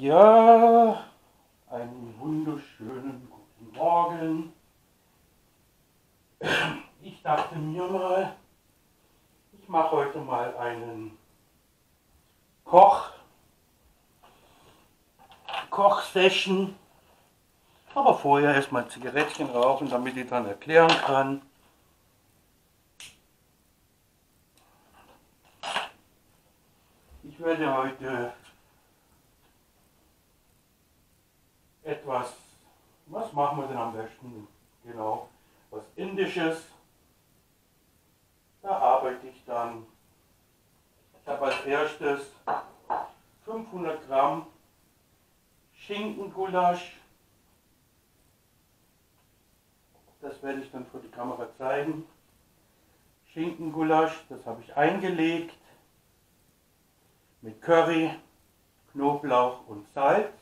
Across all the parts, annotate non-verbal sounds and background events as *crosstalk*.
Ja, einen wunderschönen guten Morgen. Ich dachte mir mal, ich mache heute mal einen Koch, Kochsession. Aber vorher erstmal ein Zigarettchen rauchen, damit ich dann erklären kann. Ich werde heute etwas, was machen wir denn am besten? Genau, was Indisches. Da arbeite ich dann. Ich habe als erstes 500 Gramm Schinkengulasch. Das werde ich dann vor die Kamera zeigen. Schinkengulasch, das habe ich eingelegt mit Curry, Knoblauch und Salz.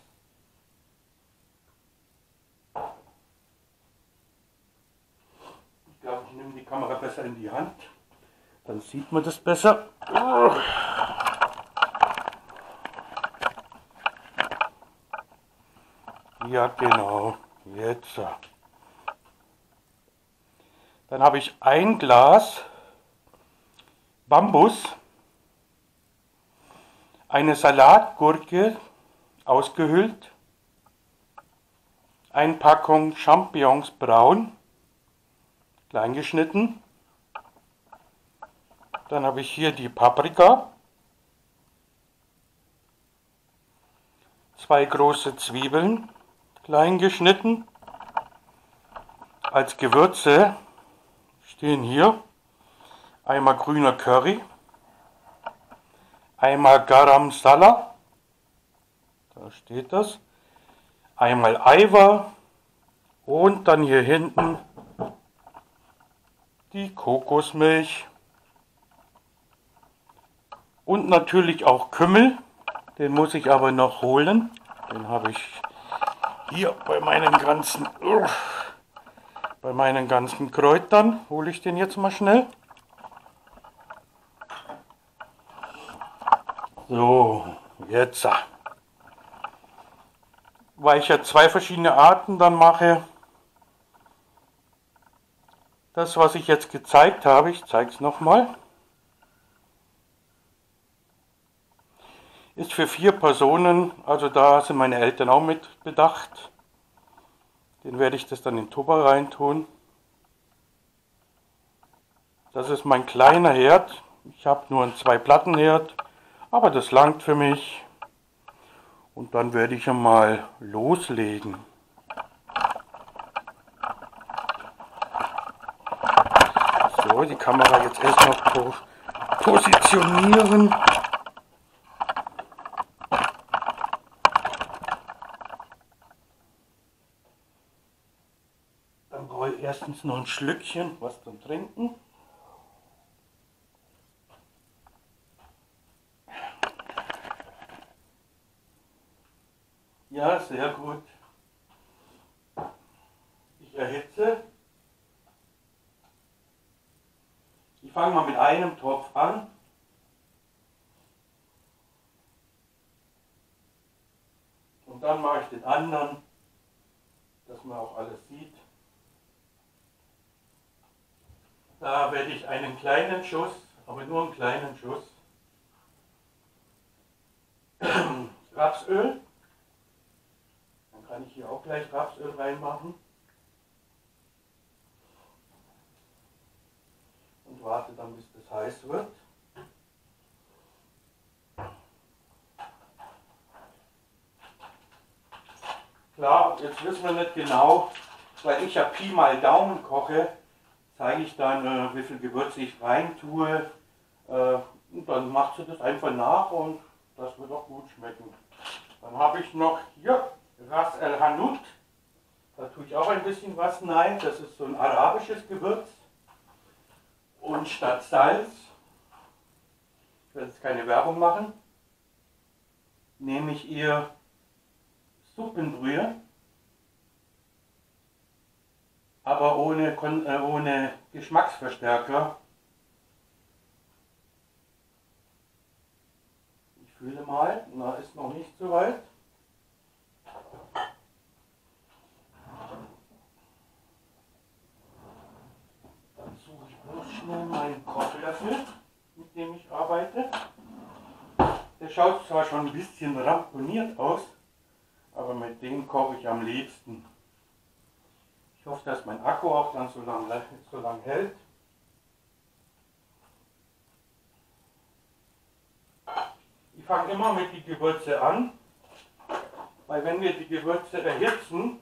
Ich glaube, ich nehme die Kamera besser in die Hand. Dann sieht man das besser. Ja, genau. Jetzt. Dann habe ich ein Glas Bambus, eine Salatgurke ausgehüllt, eine Packung Champignons braun, klein geschnitten. Dann habe ich hier die Paprika, zwei große Zwiebeln, klein geschnitten. Als Gewürze stehen hier einmal grüner Curry, einmal Garam Masala, da steht das, einmal Eiwa und dann hier hinten die Kokosmilch und natürlich auch Kümmel, den muss ich aber noch holen, den habe ich hier bei meinen ganzen bei meinen ganzen Kräutern hole ich den jetzt mal schnell. So, jetzt. Weil ich ja zwei verschiedene Arten dann mache. Das, was ich jetzt gezeigt habe, ich zeige es nochmal, ist für vier Personen, also da sind meine Eltern auch mit bedacht. Den werde ich das dann in Tuba reintun. Das ist mein kleiner Herd. Ich habe nur einen zwei Platten Herd, aber das langt für mich. Und dann werde ich mal loslegen. So, die Kamera jetzt erstmal positionieren. Dann brauche ich erstens noch ein Schlückchen was zum Trinken. Ja, sehr gut. Ich erhitze. Ich fange mal mit einem Topf an. Und dann mache ich den anderen, dass man auch alles sieht. Da werde ich einen kleinen Schuss, aber nur einen kleinen Schuss, *clears throat* Rapsöl kann ich hier auch gleich Rapsöl reinmachen. Und warte dann, bis das heiß wird. Klar, jetzt wissen wir nicht genau, weil ich ja Pi mal Daumen koche, zeige ich dann, äh, wie viel Gewürze ich rein tue. Äh, und dann macht sie das einfach nach und das wird auch gut schmecken. Dann habe ich noch hier Ras El Hanout. Da tue ich auch ein bisschen was rein. Das ist so ein arabisches Gewürz. Und statt Salz, ich werde jetzt keine Werbung machen, nehme ich ihr Suppenbrühe, aber ohne, äh, ohne Geschmacksverstärker. Ich fühle mal, na ist noch nicht so weit. Dann suche ich bloß schnell meinen Kochlöffel, mit dem ich arbeite. Der schaut zwar schon ein bisschen ramponiert aus, aber mit dem koche ich am liebsten. Ich hoffe, dass mein Akku auch dann so lange so lang hält. Ich fange immer mit den Gewürze an, weil wenn wir die Gewürze erhitzen,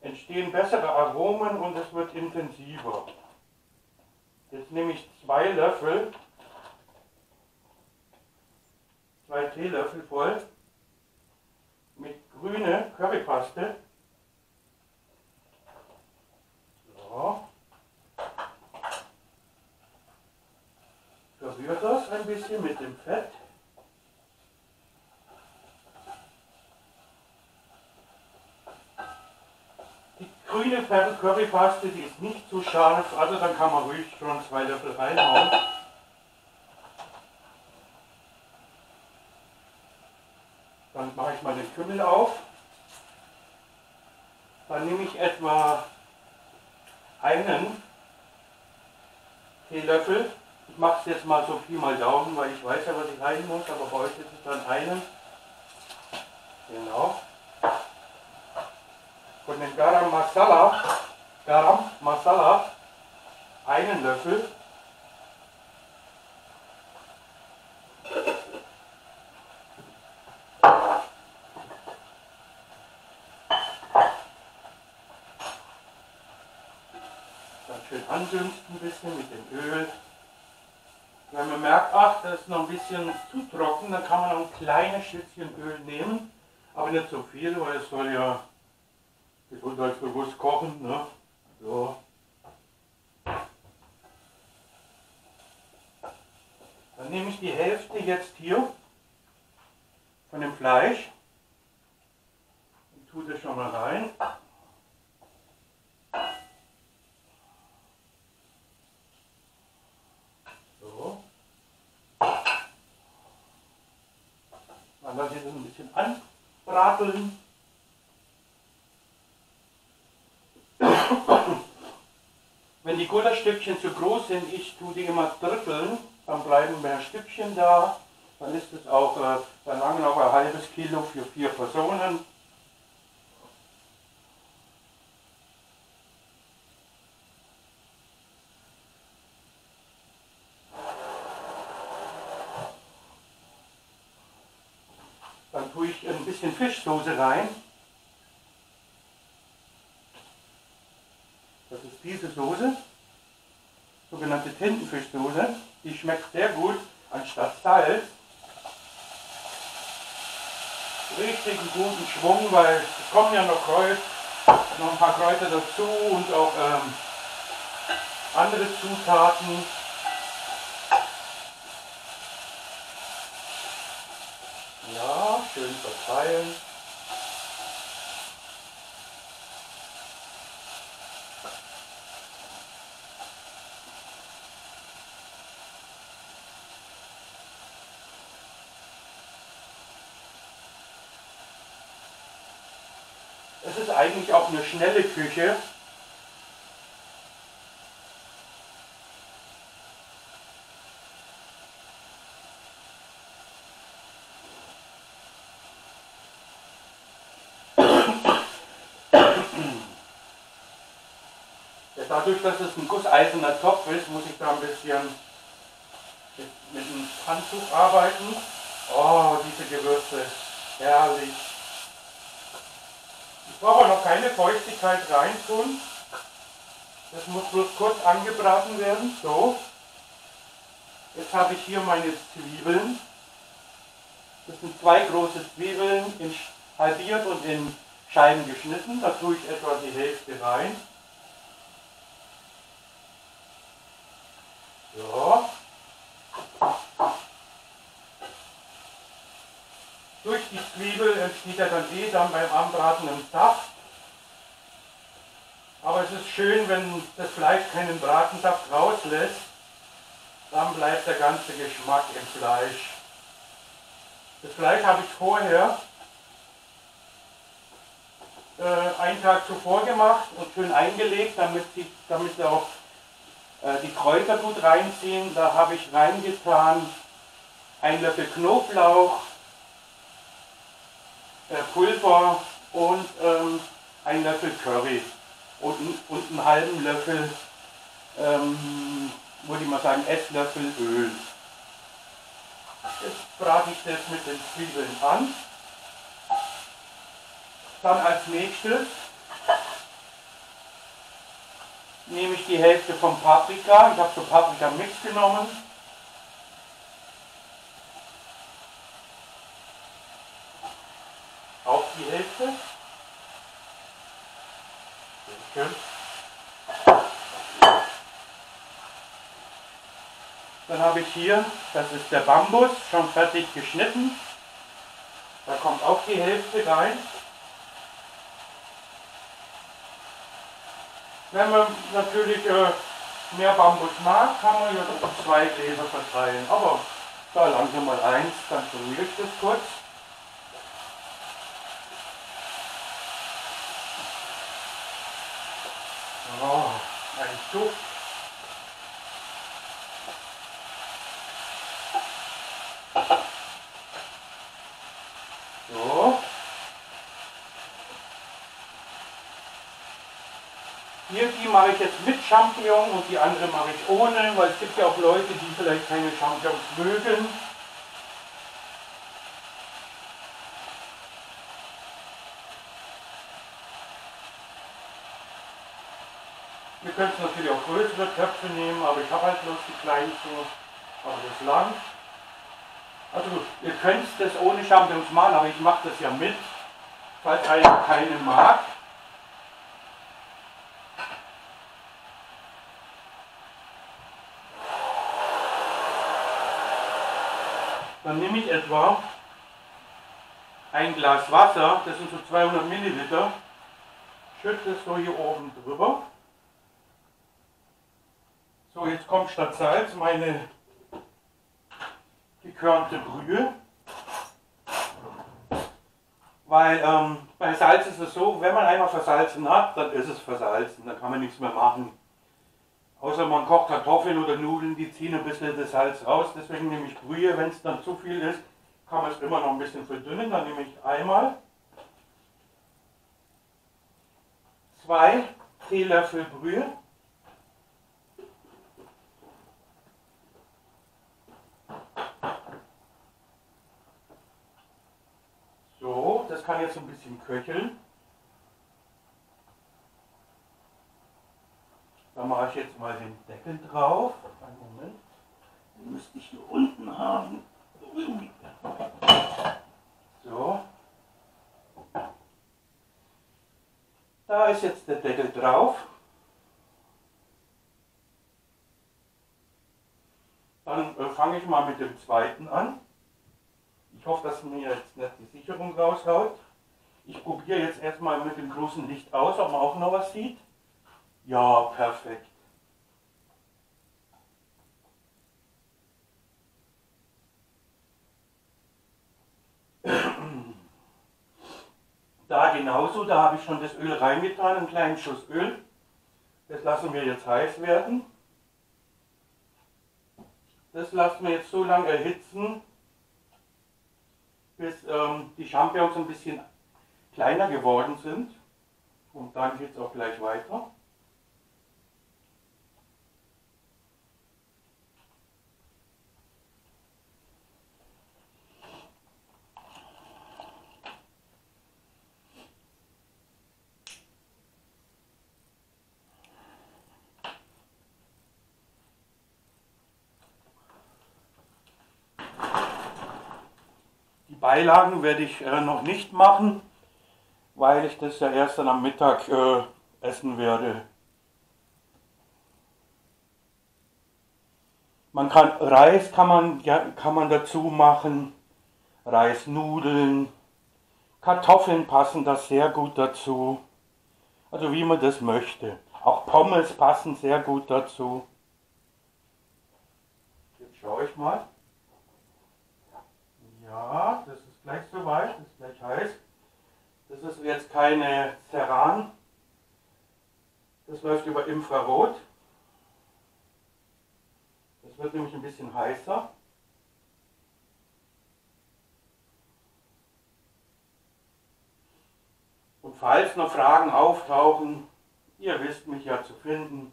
entstehen bessere Aromen und es wird intensiver. Jetzt nehme ich zwei Löffel, zwei Teelöffel voll grüne Currypaste. So. Verrührt das ein bisschen mit dem Fett. Die grüne Currypaste, die ist nicht zu scharf, also dann kann man ruhig schon zwei Löffel reinhauen. Dann Kümmel auf. Dann nehme ich etwa einen Teelöffel. Ich mache es jetzt mal so viel mal Daumen, weil ich weiß ja, was ich rein muss, aber bei euch ist es dann einen. Genau. Von den Garam Masala, Garam Masala, einen Löffel. Andünsten ein bisschen mit dem Öl. Wenn man merkt, ach, das ist noch ein bisschen zu trocken, dann kann man noch ein kleines Schützchen Öl nehmen, aber nicht so viel, weil es soll ja gesundheitsbewusst kochen. Ne? So. Dann nehme ich die Hälfte jetzt hier von dem Fleisch und tue das schon mal rein. Dann lasse ich das ein bisschen anbrateln. Wenn die Gulaschstückchen zu groß sind, ich tue die immer dritteln, dann bleiben mehr Stückchen da. Dann ist es auch, äh, dann lange noch ein halbes Kilo für vier Personen. bisschen Fischsoße rein. Das ist diese Soße, Tintenfischsoße. Die schmeckt sehr gut anstatt Salz. Richtig guten Schwung, weil es kommen ja noch, Kräut, noch ein paar Kräuter dazu und auch ähm, andere Zutaten. schön verteilen. Es ist eigentlich auch eine schnelle Küche. dadurch, dass es ein gusseiserner Topf ist, muss ich da ein bisschen mit, mit einem Handtuch arbeiten. Oh, diese Gewürze, herrlich. Ich brauche noch keine Feuchtigkeit reintun. Das muss bloß kurz angebraten werden. So. Jetzt habe ich hier meine Zwiebeln. Das sind zwei große Zwiebeln in halbiert und in Scheiben geschnitten. Da tue ich etwa die Hälfte rein. So. Durch die Zwiebel entsteht ja dann eh dann beim Anbraten im Saft. Aber es ist schön, wenn das Fleisch keinen Bratensaft rauslässt, dann bleibt der ganze Geschmack im Fleisch. Das Fleisch habe ich vorher äh, einen Tag zuvor gemacht und schön eingelegt, damit, die, damit auch äh, die Kräuter gut reinziehen. Da habe ich reingetan ein Löffel Knoblauch, Pulver und ähm, ein Löffel Curry und, und einen halben Löffel, ähm, würde ich mal sagen, Esslöffel Öl. Jetzt brate ich das mit den Zwiebeln an. Dann als nächstes nehme ich die Hälfte vom Paprika. Ich habe so Paprika-Mix genommen. Auch die Hälfte. Sehr schön. Dann habe ich hier, das ist der Bambus, schon fertig geschnitten. Da kommt auch die Hälfte rein. Wenn man natürlich äh, mehr Bambus mag, kann man ja zwei Gläser verteilen. Aber da langsam mal eins, dann verrühre ich das kurz. Oh, ein Duft. So. Hier, die mache ich jetzt mit Champignon und die andere mache ich ohne, weil es gibt ja auch Leute, die vielleicht keine Champignons mögen. Ihr könnt natürlich auch größere Töpfe nehmen, aber ich habe halt bloß die kleinsten, aber das lang. Also ihr könnt das ohne Champignons machen, aber ich mache das ja mit, falls einer keine mag. Dann nehme ich etwa ein Glas Wasser, das sind so 200 Milliliter, schütte es so hier oben drüber. So, jetzt kommt statt Salz meine gekörnte Brühe. Weil ähm, bei Salz ist es so, wenn man einmal versalzen hat, dann ist es versalzen, dann kann man nichts mehr machen. Außer man kocht Kartoffeln oder Nudeln, die ziehen ein bisschen das Salz raus. Deswegen nehme ich Brühe, wenn es dann zu viel ist, kann man es immer noch ein bisschen verdünnen. Dann nehme ich einmal zwei Teelöffel Brühe. So, das kann jetzt ein bisschen köcheln. Da mache ich jetzt mal den Deckel drauf. Einen Moment. Den müsste ich hier unten haben. So. Da ist jetzt der Deckel drauf. Dann äh, fange ich mal mit dem zweiten an. Ich hoffe, dass mir jetzt nicht die Sicherung raushaut. Ich probiere jetzt erstmal mit dem großen Licht aus, ob man auch noch was sieht. Ja, perfekt. Da genauso, da habe ich schon das Öl reingetan, einen kleinen Schuss Öl. Das lassen wir jetzt heiß werden. Das lassen wir jetzt so lange erhitzen, bis ähm, die Champignons ein bisschen kleiner geworden sind. Und dann geht es auch gleich weiter. Beilagen werde ich äh, noch nicht machen, weil ich das ja erst dann am Mittag äh, essen werde. Man kann Reis kann man, ja, kann man dazu machen, Reisnudeln, Kartoffeln passen da sehr gut dazu. Also wie man das möchte. Auch Pommes passen sehr gut dazu. Jetzt schaue ich mal. Ja, das ist gleich soweit, das ist gleich heiß. Das ist jetzt keine Ceran. Das läuft über Infrarot. Es wird nämlich ein bisschen heißer. Und falls noch Fragen auftauchen, ihr wisst mich ja zu finden.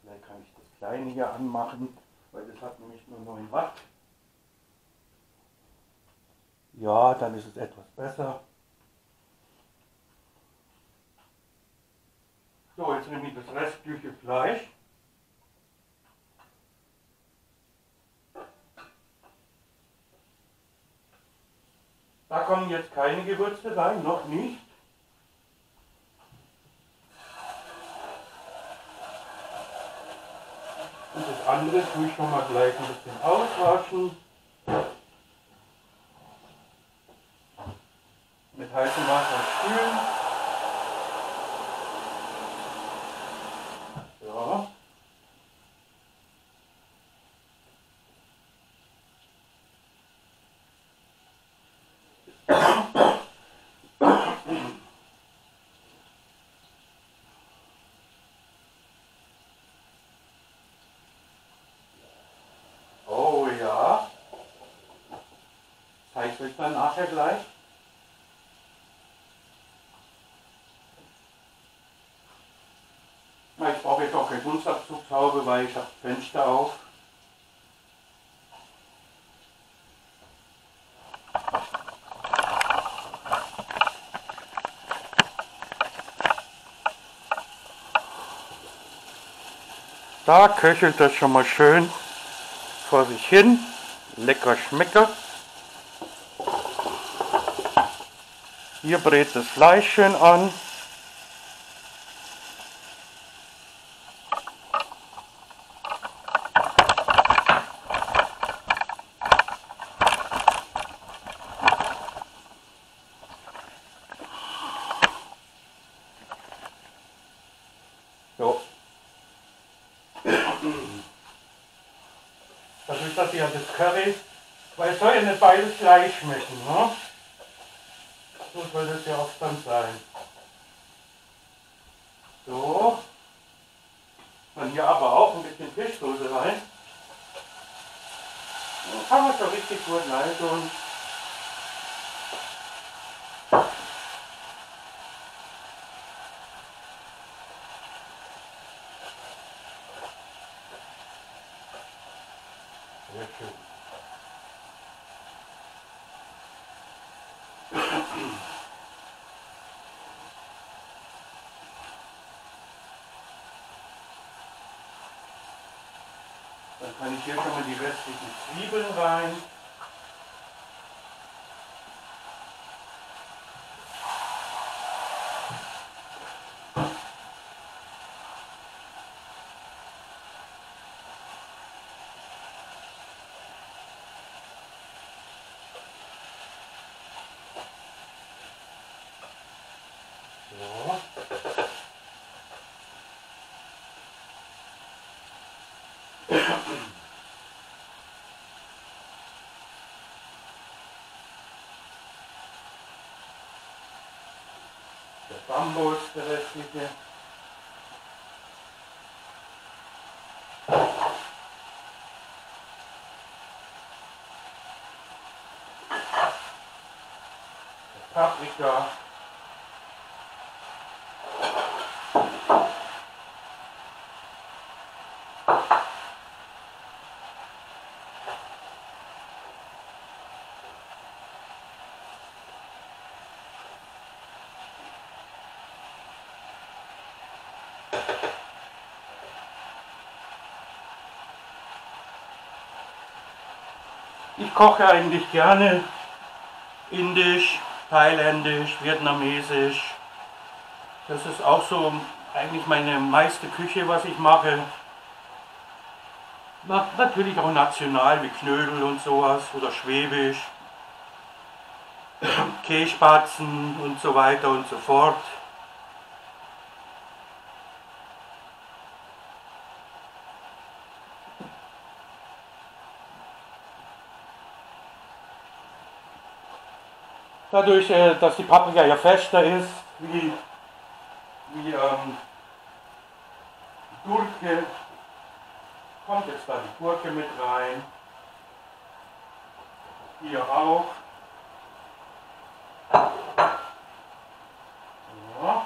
Vielleicht kann ich das kleine hier anmachen, weil das hat nämlich nur 9 Watt. Ja, dann ist es etwas besser. So, jetzt nehme ich das restliche Fleisch. Da kommen jetzt keine Gewürze rein, noch nicht. Und das andere tue ich schon mal gleich ein bisschen auswaschen. Mit heißem Wasser spülen. So. Oh ja. Euch dann nachher gleich. Ich brauche jetzt auch keine Dunstabzugshaube, weil ich habe Fenster auf. Da köchelt das schon mal schön vor sich hin. Lecker schmecker. Hier brät das Fleisch schön an. So. Dadurch, dass ja das Curry, weil es soll ja nicht beides gleich schmecken, ne? So soll das oft dann sein. So. Dann hier aber auch ein bisschen Fischsoße rein. Dann kann man schon richtig gut reintun. Sehr schön. Dann kann ich hier schon mal die restlichen Zwiebeln rein. So. Der Bambus, der restliche. Paprika. Ich koche eigentlich gerne indisch, thailändisch, vietnamesisch. Das ist auch so eigentlich meine meiste Küche, was ich mache. Na, natürlich auch national wie Knödel und sowas oder Schwäbisch, *coughs* Käsespatzen und so weiter und so fort. Dadurch, äh, dass die Paprika ja fester ist, wie, wie ähm, Gurke. Kommt jetzt da die Gurke mit rein. Hier auch. So.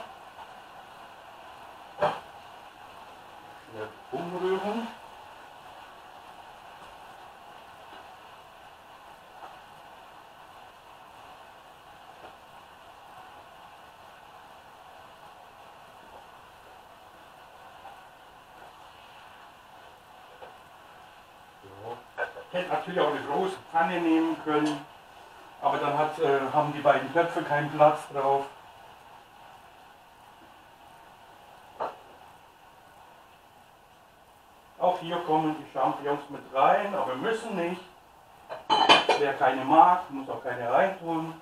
Schnell umrühren. Hätte natürlich auch eine große Pfanne nehmen können, aber dann hat, äh, haben die beiden Töpfe keinen Platz drauf. Auch hier kommen die Champignons mit rein, aber müssen nicht. Wer keine mag, muss auch keine reintun.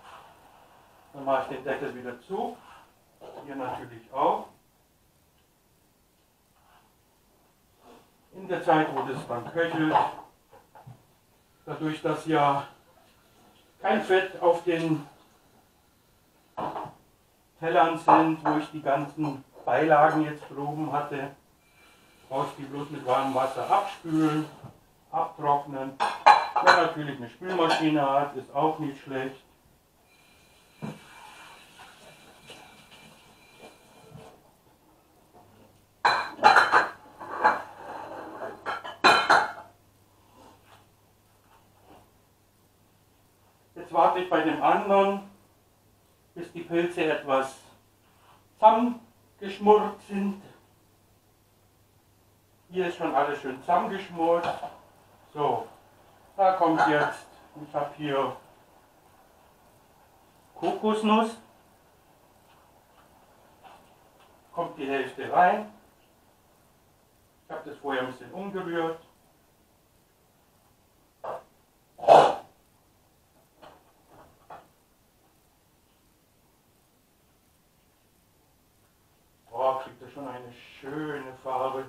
Dann mache ich den Deckel wieder zu. Hier natürlich auch. In der Zeit, wo das dann köchelt, dadurch, dass ja kein Fett auf den Tellern sind, wo ich die ganzen Beilagen jetzt oben hatte, brauche ich die bloß mit warmem Wasser abspülen, abtrocknen. Wer natürlich eine Spülmaschine hat, ist auch nicht schlecht. warte ich bei dem anderen, bis die Pilze etwas zusammengeschmort sind. Hier ist schon alles schön zusammengeschmort. So, da kommt jetzt, ich habe hier Kokosnuss. Kommt die Hälfte rein. Ich habe das vorher ein bisschen umgerührt. schon eine schöne Farbe.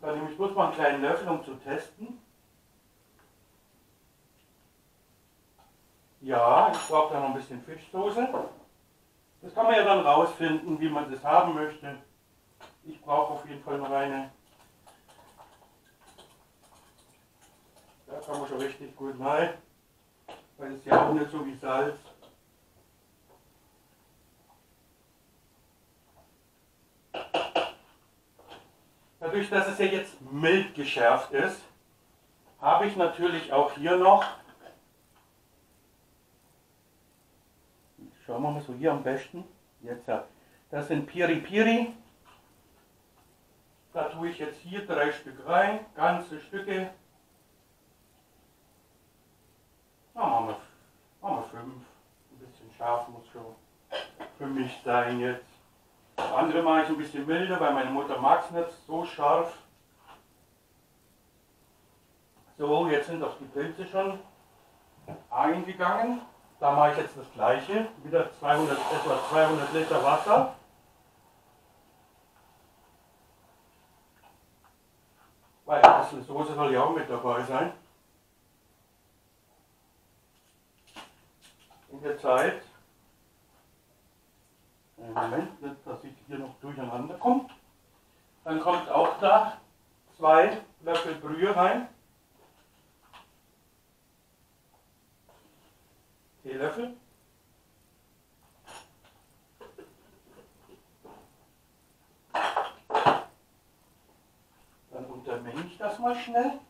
Dann nehme ich bloß mal einen kleinen Löffel, um zu testen. Ja, ich brauche da noch ein bisschen Fischsoße. Das kann man ja dann rausfinden, wie man das haben möchte. Ich brauche auf jeden Fall noch eine. Da kann man schon richtig gut rein, weil es ja auch nicht so wie Salz. Dadurch, dass es ja jetzt mild geschärft ist, habe ich natürlich auch hier noch, schauen wir mal so hier am besten, jetzt das sind Piri Piri, da tue ich jetzt hier drei Stück rein, ganze Stücke, na, machen, wir, machen wir fünf, ein bisschen scharf muss schon für mich sein jetzt. Das andere mache ich ein bisschen milder, weil meine Mutter mag es nicht so scharf. So, jetzt sind auch die Pilze schon eingegangen. Da mache ich jetzt das gleiche, wieder 200, etwa 200 Liter Wasser. Weil ein bisschen Soße soll ja auch mit dabei sein. In der Zeit Moment, dass ich hier noch durcheinander komme. Dann kommt auch da zwei Löffel Brühe rein. Teelöffel. Dann untermenge ich das mal schnell.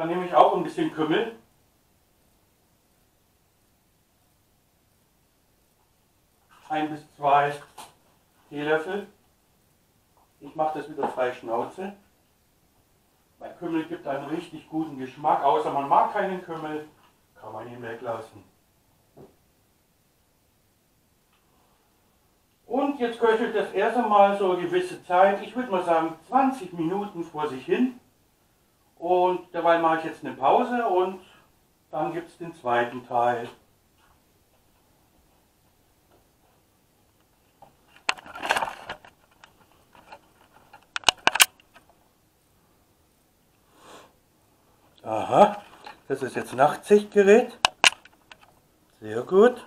Dann nehme ich auch ein bisschen Kümmel. Ein bis zwei Teelöffel. Ich mache das wieder frei Schnauze. Weil Kümmel gibt einen richtig guten Geschmack. Außer man mag keinen Kümmel, kann man ihn weglassen. Und jetzt köchelt das erste Mal so eine gewisse Zeit, ich würde mal sagen 20 Minuten vor sich hin. Und dabei mache ich jetzt eine Pause und dann gibt es den zweiten Teil. Aha, das ist jetzt Nachtsichtgerät. Sehr gut.